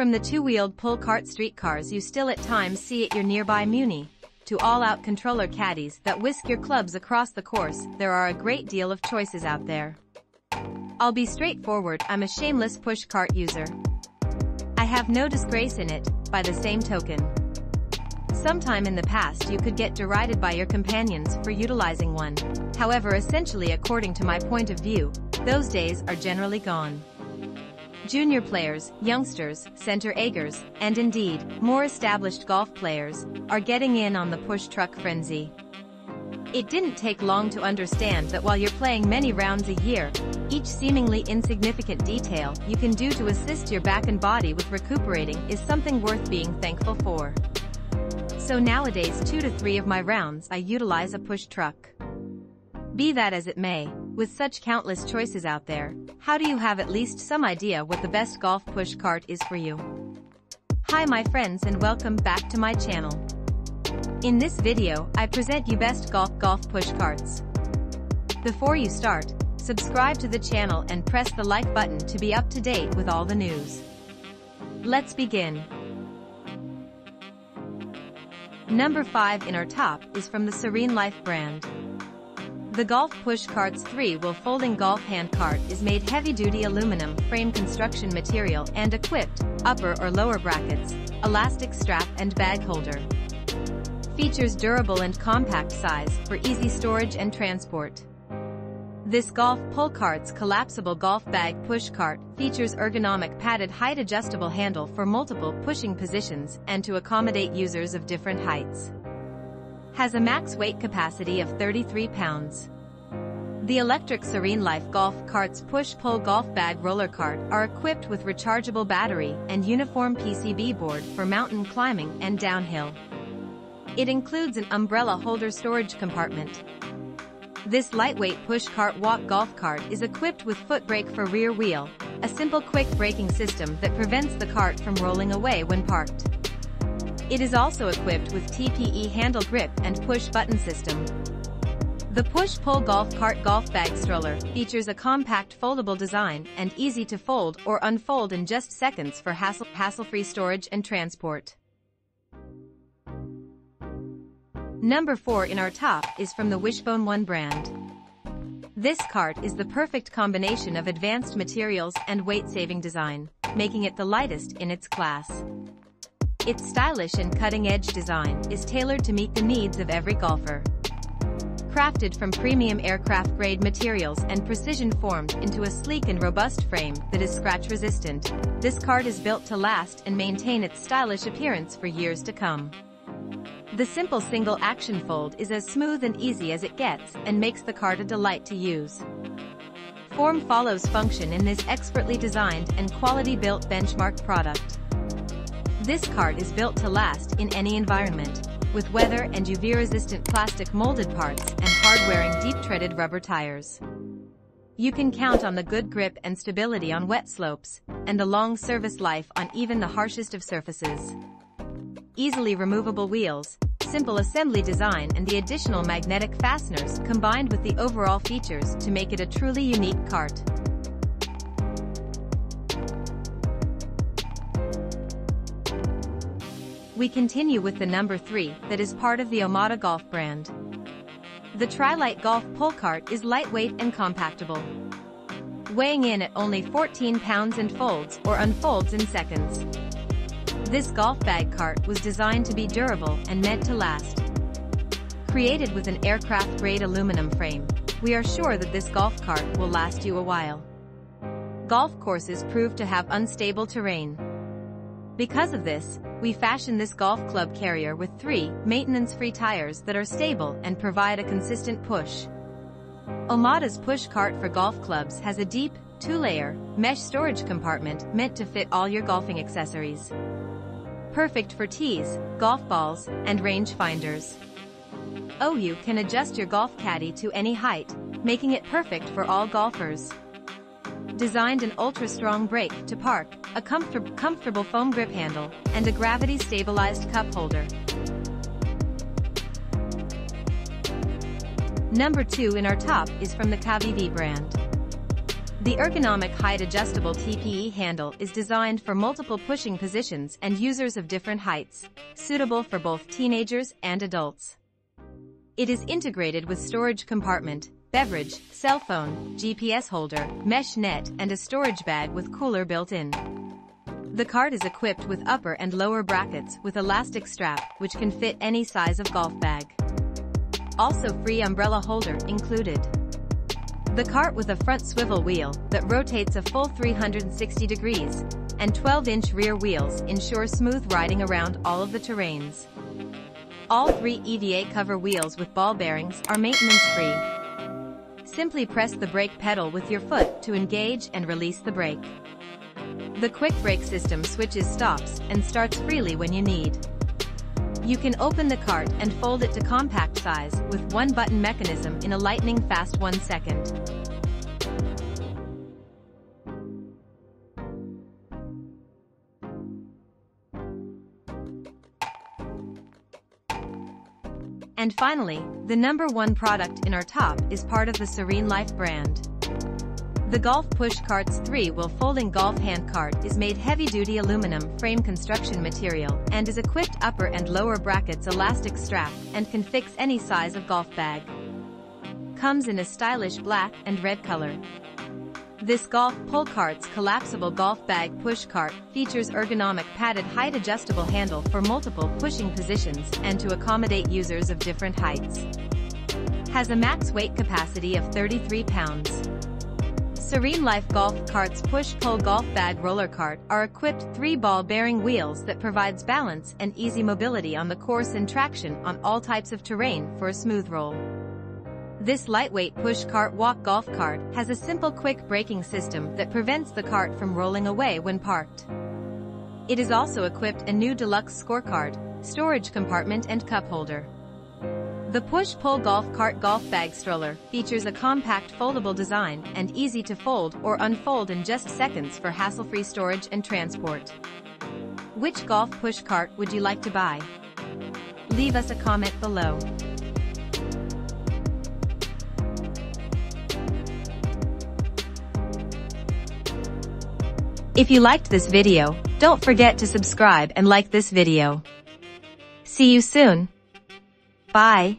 From the two-wheeled pull cart streetcars you still at times see at your nearby Muni, to all-out controller caddies that whisk your clubs across the course, there are a great deal of choices out there. I'll be straightforward, I'm a shameless push cart user. I have no disgrace in it, by the same token. Sometime in the past you could get derided by your companions for utilizing one. However essentially according to my point of view, those days are generally gone. Junior players, youngsters, center agers, and indeed, more established golf players, are getting in on the push truck frenzy. It didn't take long to understand that while you're playing many rounds a year, each seemingly insignificant detail you can do to assist your back and body with recuperating is something worth being thankful for. So nowadays two to three of my rounds I utilize a push truck. Be that as it may, with such countless choices out there, how do you have at least some idea what the best golf push cart is for you? Hi my friends and welcome back to my channel. In this video, I present you best golf golf push carts. Before you start, subscribe to the channel and press the like button to be up to date with all the news. Let's begin. Number 5 in our top is from the SereneLife brand. The Golf Push Carts 3-wheel folding golf hand cart is made heavy-duty aluminum frame construction material and equipped, upper or lower brackets, elastic strap and bag holder. Features durable and compact size for easy storage and transport. This golf pull cart's collapsible golf bag push cart features ergonomic padded height adjustable handle for multiple pushing positions and to accommodate users of different heights has a max weight capacity of 33 pounds. The electric SereneLife golf carts push-pull golf bag roller cart are equipped with rechargeable battery and uniform PCB board for mountain climbing and downhill. It includes an umbrella holder storage compartment. This lightweight push cart walk golf cart is equipped with foot brake for rear wheel, a simple quick braking system that prevents the cart from rolling away when parked. It is also equipped with TPE handle grip and push-button system. The push-pull golf cart golf bag stroller features a compact foldable design and easy to fold or unfold in just seconds for hassle hassle-free storage and transport. Number 4 in our top is from the WishboneOne brand. This cart is the perfect combination of advanced materials and weight-saving design, making it the lightest in its class. Its stylish and cutting-edge design is tailored to meet the needs of every golfer. Crafted from premium aircraft-grade materials and precision-formed into a sleek and robust frame that is scratch-resistant, this cart is built to last and maintain its stylish appearance for years to come. The simple single action fold is as smooth and easy as it gets and makes the cart a delight to use. Form follows function in this expertly designed and quality-built benchmark product. This cart is built to last in any environment, with weather and UV-resistant plastic molded parts and hard-wearing deep-treaded rubber tires. You can count on the good grip and stability on wet slopes, and the long service life on even the harshest of surfaces. Easily removable wheels, simple assembly design and the additional magnetic fasteners combined with the overall features to make it a truly unique cart. We continue with the number 3 that is part of the Omada Golf brand. The Trilite Golf Pull Cart is lightweight and compactable. Weighing in at only 14 pounds and folds or unfolds in seconds. This golf bag cart was designed to be durable and meant to last. Created with an aircraft-grade aluminum frame, we are sure that this golf cart will last you a while. Golf courses prove to have unstable terrain. Because of this, we fashion this golf club carrier with three maintenance-free tires that are stable and provide a consistent push. Omada's push cart for golf clubs has a deep, two-layer, mesh storage compartment meant to fit all your golfing accessories. Perfect for tees, golf balls, and range finders. Oh, OU can adjust your golf caddy to any height, making it perfect for all golfers. Designed an ultra-strong brake to park, a comfort comfortable foam grip handle, and a gravity-stabilized cup holder. Number 2 in our top is from the Kavivi brand. The ergonomic height-adjustable TPE handle is designed for multiple pushing positions and users of different heights, suitable for both teenagers and adults. It is integrated with storage compartment, beverage, cell phone, GPS holder, mesh net, and a storage bag with cooler built in. The cart is equipped with upper and lower brackets with elastic strap, which can fit any size of golf bag. Also free umbrella holder included. The cart with a front swivel wheel that rotates a full 360 degrees and 12-inch rear wheels ensure smooth riding around all of the terrains. All three EVA cover wheels with ball bearings are maintenance-free. Simply press the brake pedal with your foot to engage and release the brake. The quick brake system switches stops and starts freely when you need. You can open the cart and fold it to compact size with one button mechanism in a lightning fast one second. And finally, the number one product in our top is part of the SereneLife brand. The Golf Push Cart's 3-wheel folding golf hand cart is made heavy-duty aluminum frame construction material and is equipped upper and lower brackets elastic strap and can fix any size of golf bag. Comes in a stylish black and red color. This golf pull cart's collapsible golf bag push cart features ergonomic padded height adjustable handle for multiple pushing positions and to accommodate users of different heights. Has a max weight capacity of 33 pounds. SereneLife Golf Cart's push-pull golf bag roller cart are equipped three-ball bearing wheels that provides balance and easy mobility on the course and traction on all types of terrain for a smooth roll. This lightweight push cart walk golf cart has a simple quick braking system that prevents the cart from rolling away when parked. It is also equipped a new deluxe scorecard, storage compartment and cup holder. The push-pull golf cart golf bag stroller features a compact foldable design and easy to fold or unfold in just seconds for hassle-free storage and transport. Which golf push cart would you like to buy? Leave us a comment below. If you liked this video, don't forget to subscribe and like this video. See you soon. Bye.